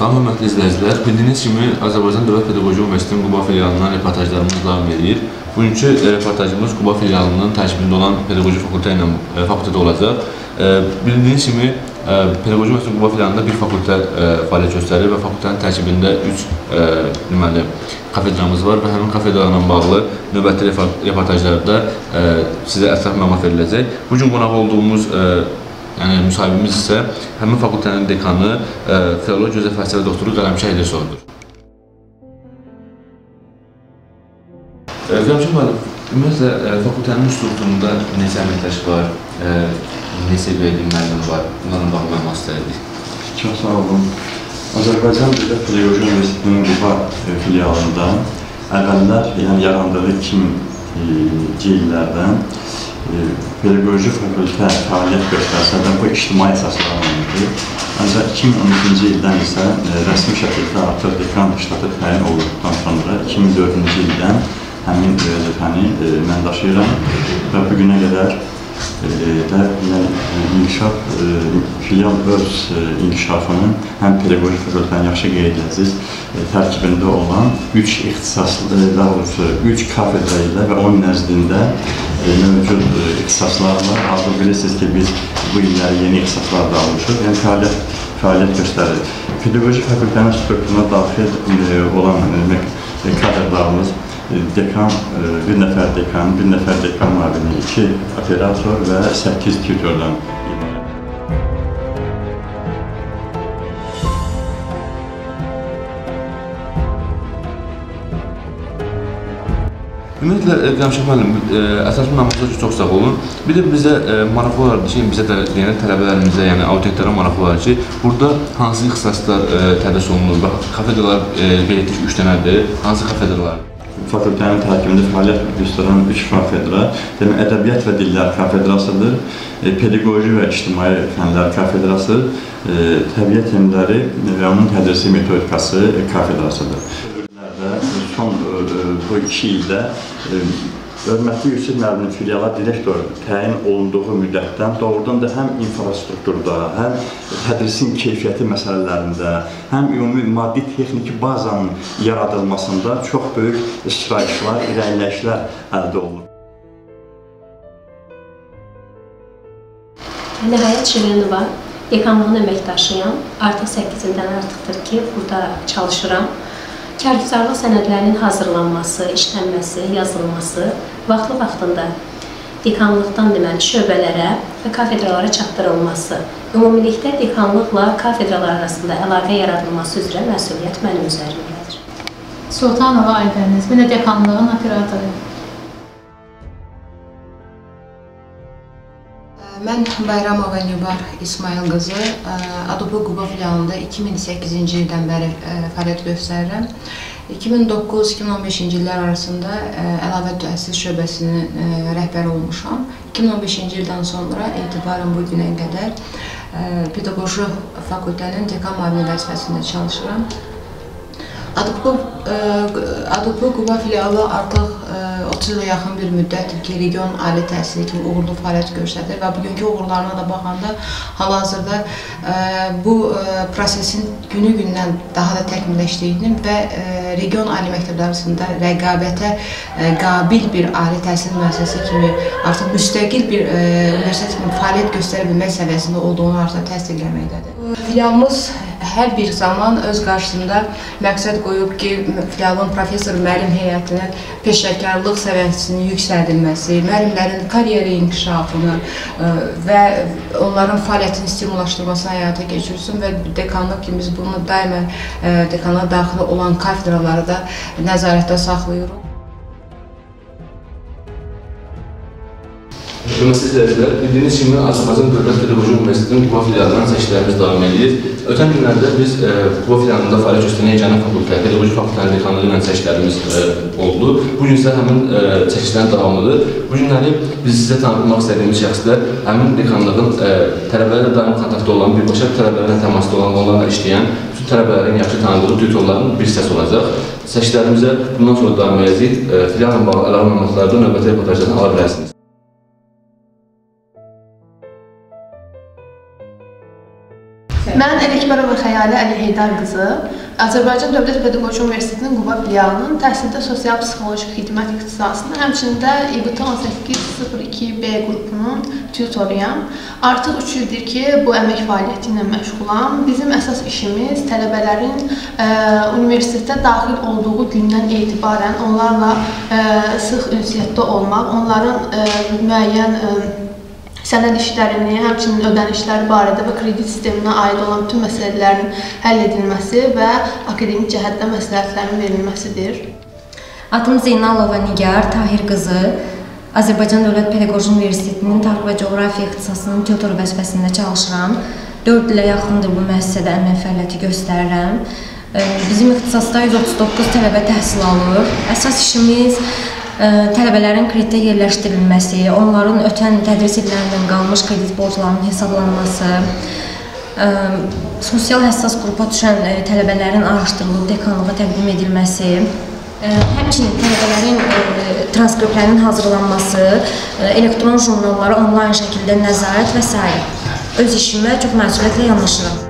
Salam hörmətli izləyicilər. Bildiyiniz kimi Azərbaycan Dövlət Pedaqoji Universitetinin Quba filialından reportajlarımız davam edir. Bugünkü e, reportajımız Quba filialının tərkibində olan pedaqoji fakültə ilə e, fakültədə olacaq. E, Bildiyiniz kimi Pedaqoji Universitetin Quba filialında bir fakültə fəaliyyət göstərir və fakültənin tərkibində 3 deməli kafedramız var və həmin kafedralarla bağlı növbəti reportajlarda sizə ətraf məlumat veriləcək. Bu gün qonaq olduğumuz Yəni müsahibimiz isə həmin fakültənin dekanı e, filologiya üzrə fəlsəfə doktoru Qələmşah İdrisoğludur. Qələmşah müəllim, ümumiyyətlə e, fakültənin strukturunda neçə əməkdaş var, e, neçə verdiyi müəllim var? Bunlarla bağlı məlumat istəyirdik. Çox sağ olun. Azərbaycan Dövlət Pedaqoji Universitetinin Quba filialında əvvəllər, yəni yarandığı 2000-ci illərdən pedaqoji fakültə fəaliyyət göstərsə də bu ictimai əsaslanmalıdır. Ancaq 2012-ci ildən isə rəsmi şəkildə artıq dekan ştatı təyin olunduqdan sonra 2004-cü ildən həmin vəzifəni mən daşıyıram və bu günə qədər yəni, inkişaf, filial öz inkişafının həm pedaqoji fakültənin yaxşı qeyd edəcək tərkibində olan 3 ixtisaslı, daha doğrusu 3 kafedra ilə və onun nəzdində mövcud ixtisaslarla, hazır bilirsiniz ki, biz bu illəri yeni ixtisaslar da almışıq, yəni fəaliyyət, fəaliyyət göstərir. Pedaqoji fakültənin strukturuna daxil olan kadrlarımız dekan, bir nəfər dekan, bir nəfər dekan müavini, iki operator və 8 tutordan Ümumiyyətlə, Qəmşah müəllim, əsas məlumatlar üçün çox sağ olun. Bir də bizə e, maraqlı olardı ki, bizə də yəni tələbələrimizə, yəni abituriyentlərə maraqlı olardı ki, burada hansı ixtisaslar e, tədris olunur və kafedralar e, qeyd etdik 3 dənədir. Hansı kafedralar? Fakültənin tərkibində fəaliyyət göstərən üç kafedra, demək ədəbiyyat və dillər kafedrasıdır, e, pedaqoji və ictimai fənlər kafedrası, e, təbiət elmləri və onun tədrisi metodikası kafedrasıdır. E, bu iki ildə Hörmətli Yusuf müəllimin filiala direktor təyin olunduğu müddətdən doğrudan da həm infrastrukturda, həm tədrisin keyfiyyəti məsələlərində, həm ümumi maddi texniki bazanın yaradılmasında çox böyük iştirakçılar, irəliləyişlər əldə olunur. Nəhayət Şirinova dekanlığın əməkdaşıyam. Artıq 8 ildən artıqdır ki, burada çalışıram. Kərküzarlıq sənədlərinin hazırlanması, işlənməsi, yazılması vaxtlı-vaxtında dekanlıqdan deməli şöbələrə və kafedralara çatdırılması, ümumilikdə dekanlıqla kafedralar arasında əlaqə yaradılması üzrə məsuliyyət mənim üzərimdədir. Sultanova Aydəniz, bir də dekanlığın operatoru. Mən Bayramova Nübar İsmail qızı Adobe Quba filialında 2008-ci ildən bəri fəaliyyət göstərirəm. 2009-2015-ci illər arasında əlavə təhsil şöbəsinin rəhbəri olmuşam. 2015-ci ildən sonra etibarən bu günə qədər pedaqoji fakültənin dekan müavini vəzifəsində çalışıram. Adobe Quba filialı artıq 30 ilə yaxın bir müddətdir ki, region ali təhsili kimi uğurlu fəaliyyət göstərir və bugünkü uğurlarına da baxanda hal-hazırda e, bu e, prosesin günü-gündən daha da təkmilləşdiyini və e, region ali məktəbləri arasında rəqabətə qabil bir ali təhsil müəssisəsi kimi artıq müstəqil bir universitet kimi fəaliyyət göstərə bilmək səviyyəsində olduğunu artıq təsdiqləməkdədir. Filialımız hər bir zaman öz qarşısında məqsəd qoyub ki, filialın professor müəllim heyətinin peşəkarlıq səviyyəsinin yüksəldilməsi, müəllimlərin karyeri inkişafını e, və onların fəaliyyətini stimullaşdırmasını həyata keçirsin və dekanlıq kimi biz bunu daimən ə, e, dekana daxil olan kafedraları da nəzarətdə saxlayırıq. Hörmətli izləyicilər, bildiyiniz kimi Azərbaycan Dövlət Pedaqoji Universitetinin Quba filialından çəkişlərimiz davam edir. Ötən günlərdə biz e, Quba filialında fəaliyyət göstərən yeganə fakültə, pedaqoji fakültənin dekanlığı ilə çəkişlərimiz e, oldu. Bu gün isə həmin e, çəkişlərin davamıdır. Bu günləri biz sizə tanıtmaq istədiyimiz şəxslər həmin dekanlığın e, tələbələrlə daim kontaktda olan, birbaşa tələbələrlə təmasda olan, onlarla işləyən, bütün tələbələrin yaxşı tanıdığı tutorların bir hissəsi olacaq. Çəkişlərimizə bundan sonra davam edəcəyik. E, filialla bağlı əlavə məlumatlarda növbəti reportajlardan ala bilərsiniz. Mən Ələkbərova Xəyalə Əli Heydar qızı Azərbaycan Dövlət Pedaqoji Universitetinin Quba filialının təhsildə sosial-psixoloji xidmət ixtisasının, həmçində İBT 1802B qrupunun tutoruyam. Artıq 3 ildir ki, bu əmək fəaliyyəti ilə məşğulam. Bizim əsas işimiz tələbələrin ə, universitetə daxil olduğu gündən etibarən onlarla ə, sıx ünsiyyətdə olmaq, onların ə, müəyyən ə, sənəd işlərini, həmçinin ödənişlər barədə və kredit sisteminə aid olan bütün məsələlərin həll edilməsi və akademik cəhətdən məsləhətlərin verilməsidir. Adım Zeynalova Nigar Tahir qızı. Azərbaycan Dövlət Pedaqoji Universitetinin Tarix və Coğrafiya ixtisasının tutor vəzifəsində çalışıram. 4 ilə yaxındır bu müəssisədə əmək fəaliyyəti göstərirəm. Bizim ixtisasda 139 tələbə təhsil alır. Əsas işimiz tələbələrin kreditə yerləşdirilməsi, onların ötən tədris illərindən qalmış kredit borclarının hesablanması, sosial həssas qrupa düşən tələbələrin araşdırılıb dekanlığa təqdim edilməsi, həmçinin tələbələrin transkriptlərinin hazırlanması, elektron jurnallara onlayn şəkildə nəzarət və s. öz işimə çox məsuliyyətlə yanaşıram.